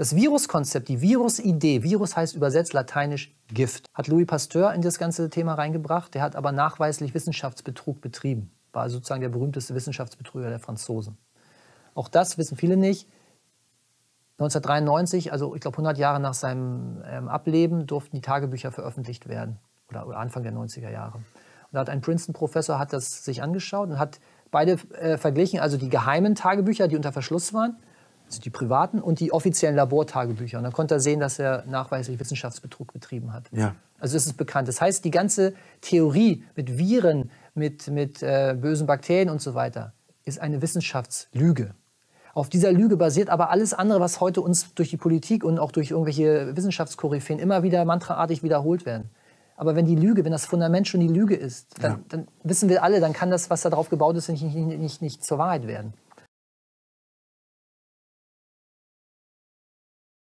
Das Viruskonzept, die Virusidee, Virus heißt übersetzt lateinisch Gift, hat Louis Pasteur in das ganze Thema reingebracht. Der hat aber nachweislich Wissenschaftsbetrug betrieben. War sozusagen der berühmteste Wissenschaftsbetrüger der Franzosen. Auch das wissen viele nicht. 1993, also ich glaube 100 Jahre nach seinem ähm, Ableben, durften die Tagebücher veröffentlicht werden. Oder, oder Anfang der 90er Jahre. Und da hat ein Princeton-Professor hat das sich angeschaut und hat beide äh, verglichen, also die geheimen Tagebücher, die unter Verschluss waren, also die privaten und die offiziellen Labortagebücher. Und dann konnte er sehen, dass er nachweislich Wissenschaftsbetrug betrieben hat. Ja. Also das ist bekannt. Das heißt, die ganze Theorie mit Viren, mit, mit äh, bösen Bakterien und so weiter, ist eine Wissenschaftslüge. Auf dieser Lüge basiert aber alles andere, was heute uns durch die Politik und auch durch irgendwelche Wissenschaftskoryphäen immer wieder mantraartig wiederholt werden. Aber wenn die Lüge, wenn das Fundament schon die Lüge ist, dann, Ja. dann wissen wir alle, dann kann das, was da drauf gebaut ist, nicht, nicht, nicht, nicht zur Wahrheit werden.